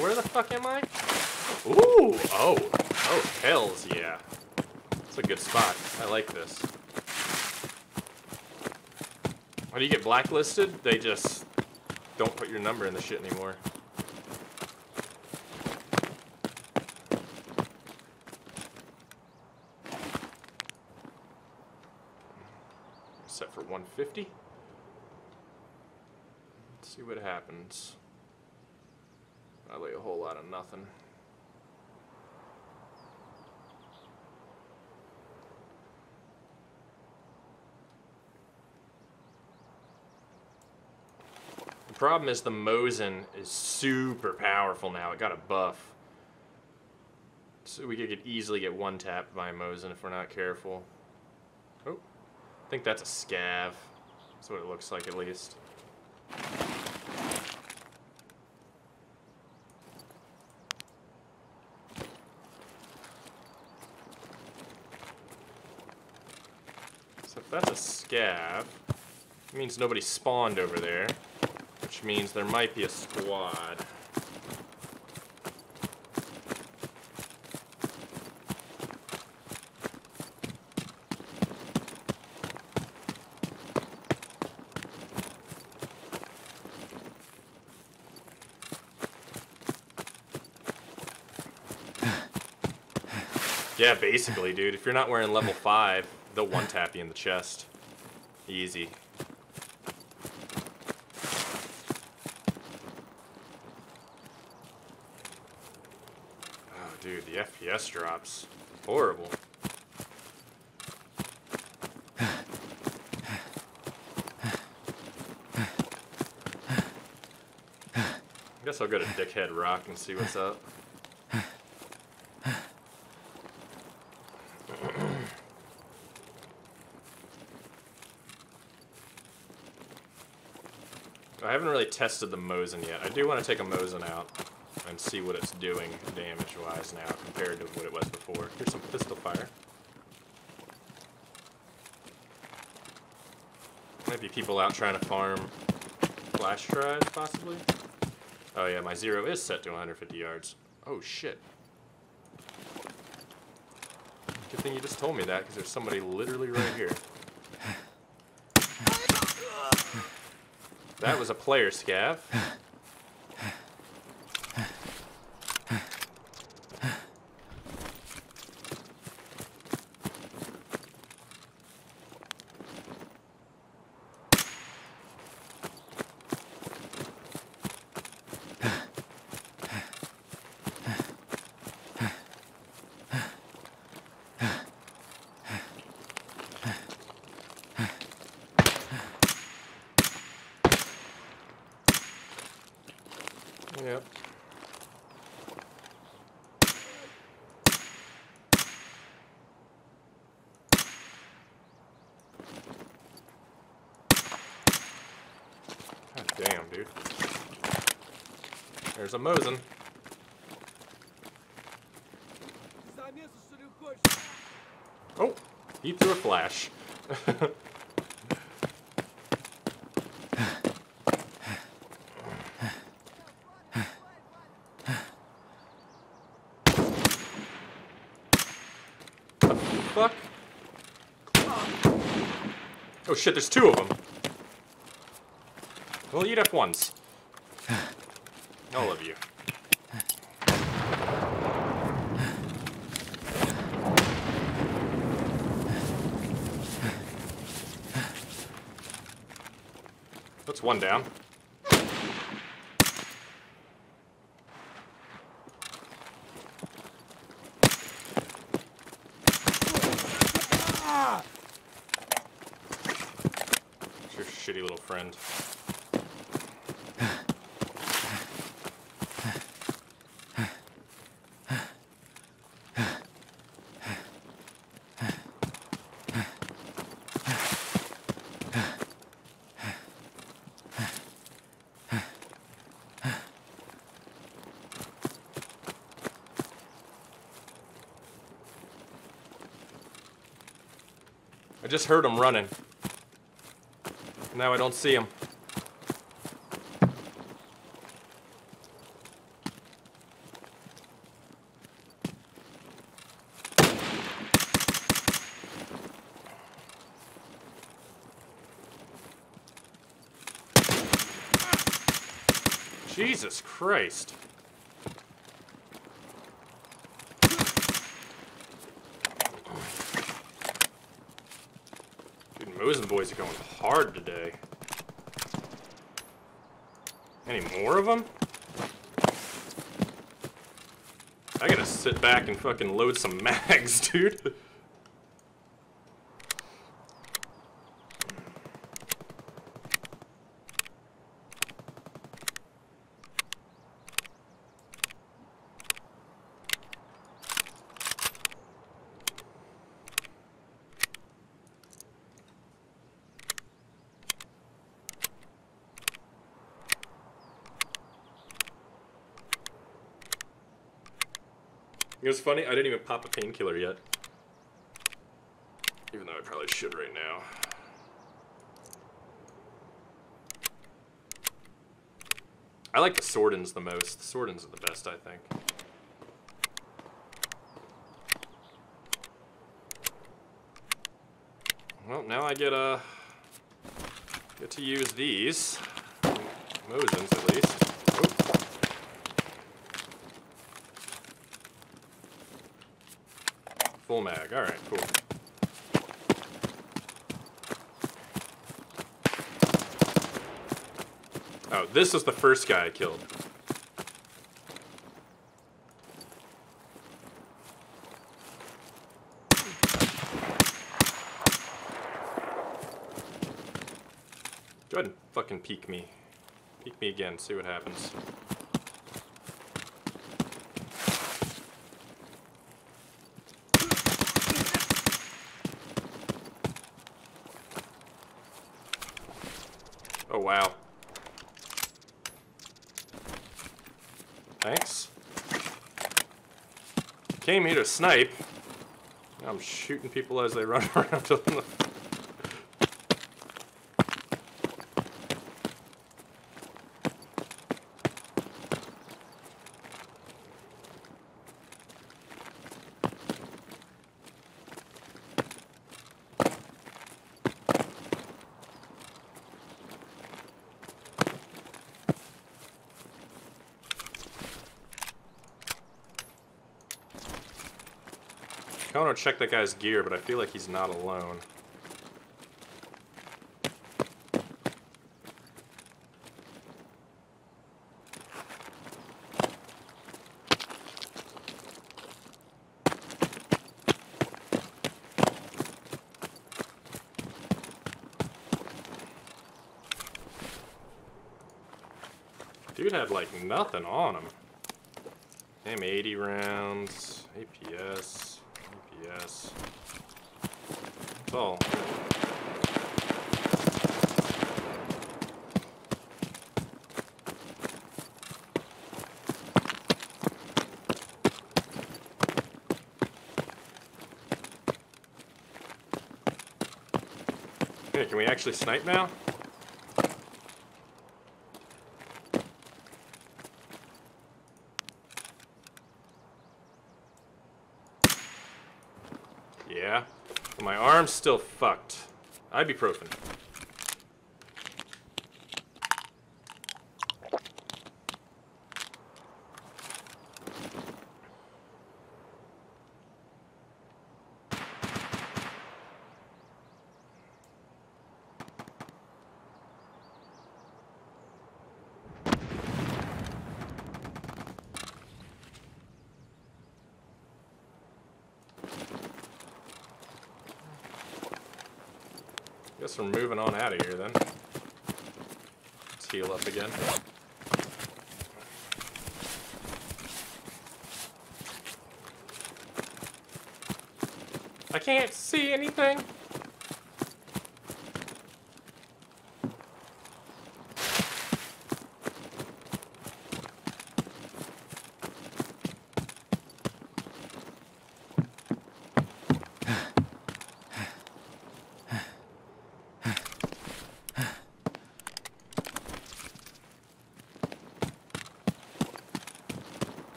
Where the fuck am I? Ooh, oh, oh, hells yeah. It's a good spot. I like this. When you get blacklisted, they just don't put your number in the shit anymore. Set for 150. Let's see what happens. Probably a whole lot of nothing. The problem is the Mosin is super powerful now. It got a buff. So we could easily get one tap by Mosin if we're not careful. Oh, I think that's a scav. That's what it looks like at least. So if that's a scav, it means nobody spawned over there, which means there might be a squad. Yeah, basically, dude. If you're not wearing level 5, they'll one-tap you in the chest. Easy. Oh, dude, the FPS drops. Horrible. I guess I'll go to Dickhead Rock and see what's up. I haven't really tested the Mosin yet. I do want to take a Mosin out and see what it's doing damage-wise now compared to what it was before. Here's some pistol fire. Might be people out trying to farm flash drives, possibly. Oh yeah, my zero is set to 150 yards. Oh shit. Good thing you just told me that, because there's somebody literally right here. That was a player scav. Yep. God damn, dude. There's a Mosin. Oh, he threw a flash. Oh shit, there's two of them. We'll eat up once. All of you. That's one down. just heard him running. Now I don't see him. Jesus Christ. Dude, boys are going hard today. Any more of them? I gotta sit back and fucking load some mags, dude. It was funny, I didn't even pop a painkiller yet. Even though I probably should right now. I like the Swordens the most. The Swordens are the best, I think. Well, now I get, uh, get to use these. Mosins, at least. Full mag. Alright, cool. Oh, this is the first guy I killed. Go ahead and fucking peek me. Peek me again, see what happens. Oh, wow. Thanks. Came here to snipe. I'm shooting people as they run around. I want to check that guy's gear, but I feel like he's not alone. Dude had like nothing on him. M80 rounds, APS, That's all. Oh. Hey, can we actually snipe now? Yeah. My arm's still fucked. Ibuprofen. Guess we're moving on out of here then. Let's heal up again. I can't see anything.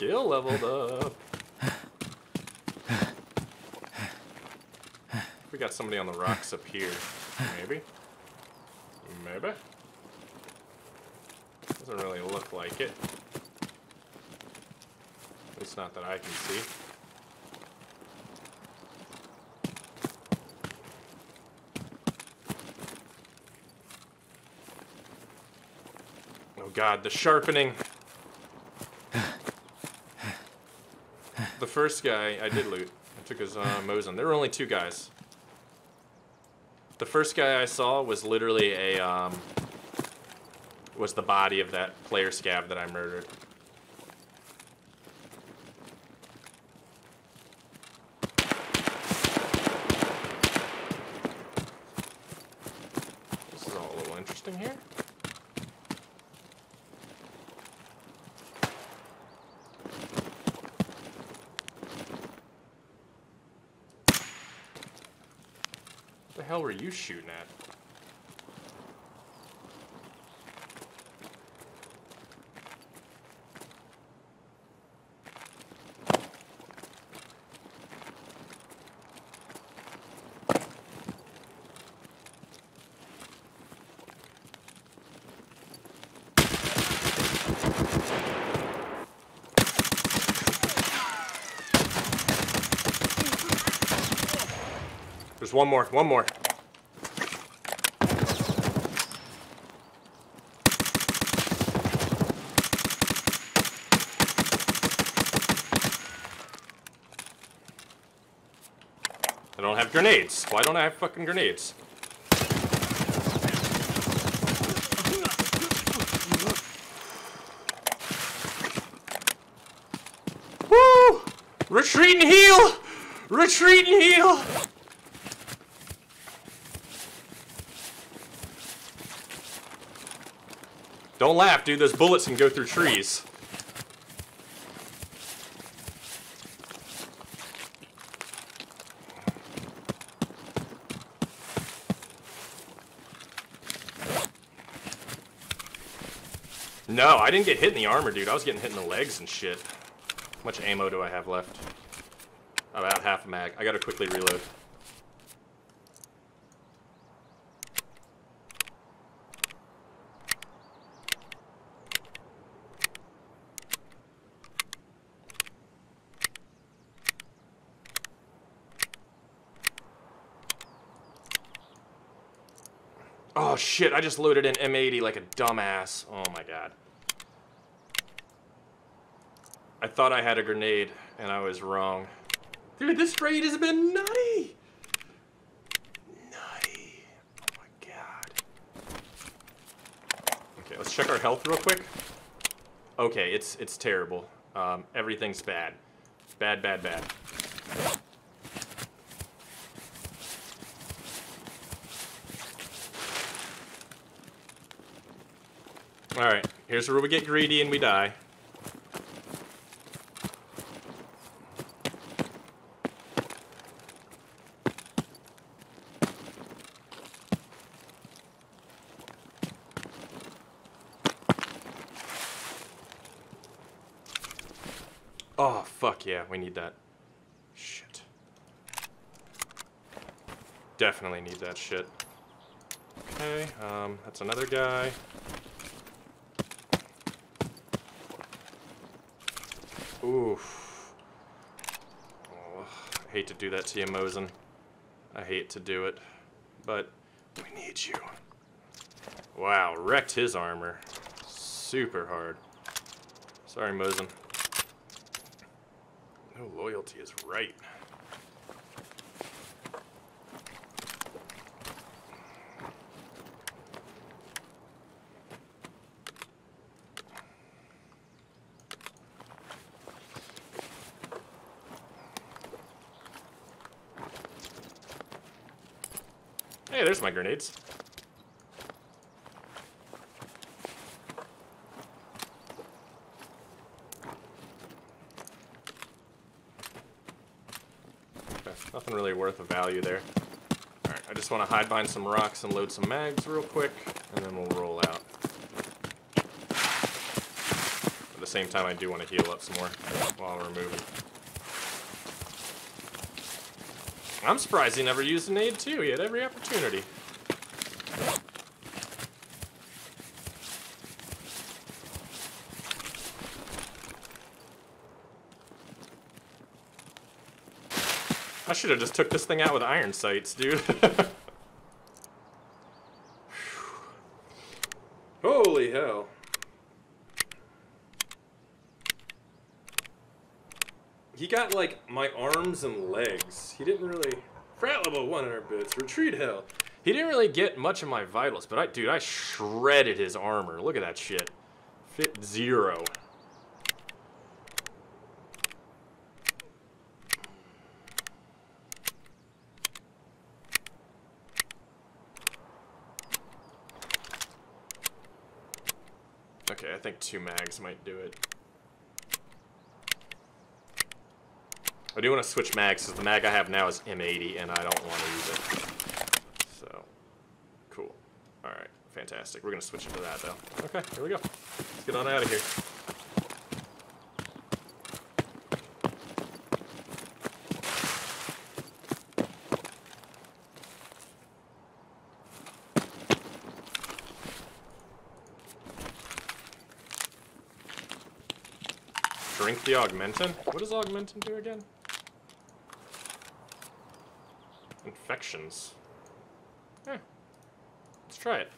My skill leveled up. We got somebody on the rocks up here. Maybe. Maybe. Doesn't really look like it. At least not that I can see. Oh god, the sharpening. First guy I did loot. I took his uh, Mosin. There were only two guys. The first guy I saw was literally a um, was the body of that player scav that I murdered. This is all a little interesting here. Hell were you shooting at? There's one more, one more. I don't have grenades. Why don't I have fucking grenades? Woo! Retreat and heal! Retreat and heal! Don't laugh, dude. Those bullets can go through trees. No, I didn't get hit in the armor, dude. I was getting hit in the legs and shit. How much ammo do I have left? About half a mag. I gotta quickly reload. Oh shit, I just loaded an M80 like a dumbass. Oh god. I thought I had a grenade, and I was wrong. Dude, this raid has been nutty! Nutty. Oh my god. Okay, let's check our health real quick. Okay, it's it's terrible. Um, everything's bad. Bad, bad, bad. Alright, here's where we get greedy and we die. Oh, fuck yeah, we need that. Shit. Definitely need that shit. Okay, um, that's another guy. Oof. Oh, I hate to do that to you, Mosin. I hate to do it, but we need you. Wow, wrecked his armor. Super hard. Sorry, Mosin. No loyalty is right. Hey, my grenades. Okay, nothing really worth of value there. Alright, I just want to hide behind some rocks and load some mags real quick, and then we'll roll out. At the same time, I do want to heal up some more while we're moving. I'm surprised he never used an aid too. He had every opportunity. I should have just took this thing out with iron sights, dude. Holy hell. He got like my arms and legs. He didn't really. Frat level 100 bits. Retreat hell. He didn't really get much of my vitals, but I, dude, I shredded his armor. Look at that shit. Fit zero. Okay, I think two mags might do it. I do want to switch mags because the mag I have now is M80 and I don't want to use it. So, cool. Alright, fantastic. We're going to switch into that though. Okay, here we go. Let's get on out of here. Drink the Augmentin? What does Augmentin do again? Infections. Eh. Let's try it.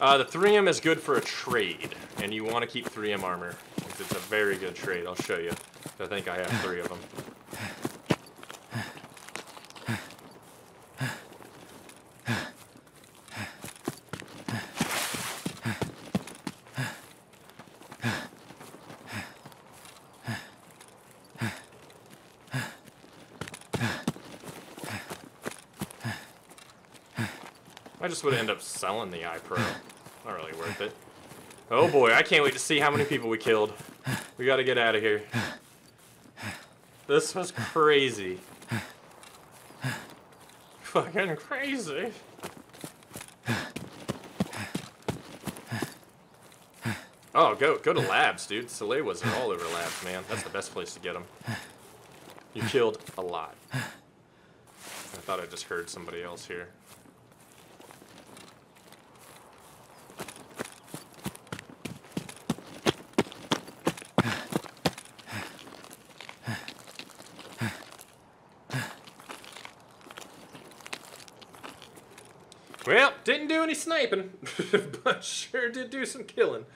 Uh, the 3M is good for a trade, and you want to keep 3M armor. It's a very good trade. I'll show you. I think I have three of them. just would end up selling the iPro. Not really worth it. Oh boy, I can't wait to see how many people we killed. We gotta get out of here. This was crazy. Fucking crazy. Oh, go go to labs, dude. Salewas was all over labs, man. That's the best place to get them. You killed a lot. I thought I just heard somebody else here. Well, didn't do any sniping, but sure did do some killing.